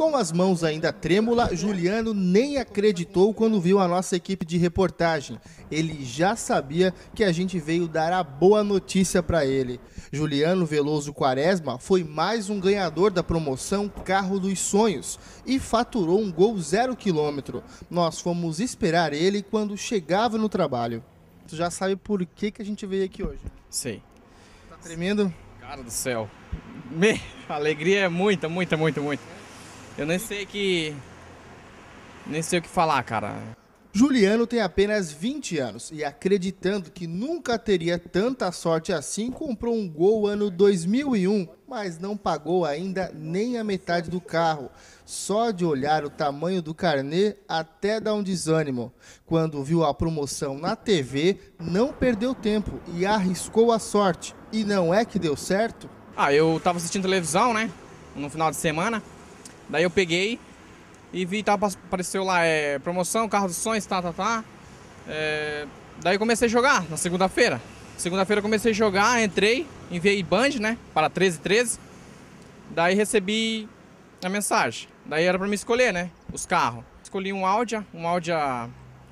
Com as mãos ainda trêmula, Juliano nem acreditou quando viu a nossa equipe de reportagem. Ele já sabia que a gente veio dar a boa notícia para ele. Juliano Veloso Quaresma foi mais um ganhador da promoção Carro dos Sonhos e faturou um gol zero quilômetro. Nós fomos esperar ele quando chegava no trabalho. Tu já sabe por que, que a gente veio aqui hoje? Sei. Tá tremendo? Cara do céu. Me... A alegria é muita, muita, muita, muita. Eu nem sei que. Nem sei o que falar, cara. Juliano tem apenas 20 anos e, acreditando que nunca teria tanta sorte assim, comprou um Gol ano 2001, mas não pagou ainda nem a metade do carro. Só de olhar o tamanho do carnê até dá um desânimo. Quando viu a promoção na TV, não perdeu tempo e arriscou a sorte. E não é que deu certo? Ah, eu tava assistindo televisão, né? No final de semana. Daí eu peguei e vi, tava, apareceu lá, é, promoção, carro dos sonhos, tá, tá, tá. É, daí comecei a jogar na segunda-feira. Segunda-feira comecei a jogar, entrei, enviei Band, né, para 1313. Daí recebi a mensagem. Daí era para me escolher, né, os carros. Escolhi um Audi, um Audi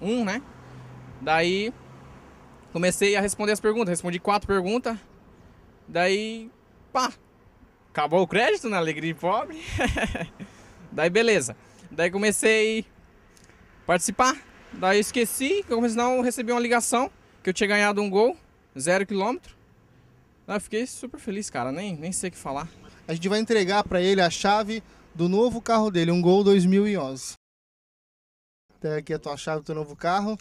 1, né. Daí comecei a responder as perguntas, respondi quatro perguntas. Daí, pá, acabou o crédito na alegria pobre. Daí beleza. Daí comecei a participar. Daí esqueci, que eu não recebi uma ligação que eu tinha ganhado um gol, zero quilômetro. Daí fiquei super feliz, cara, nem, nem sei o que falar. A gente vai entregar para ele a chave do novo carro dele, um Gol 2011. Tem aqui a tua chave do teu novo carro.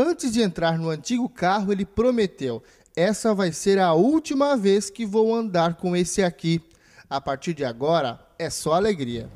Antes de entrar no antigo carro, ele prometeu: essa vai ser a última vez que vou andar com esse aqui. A partir de agora, é só alegria.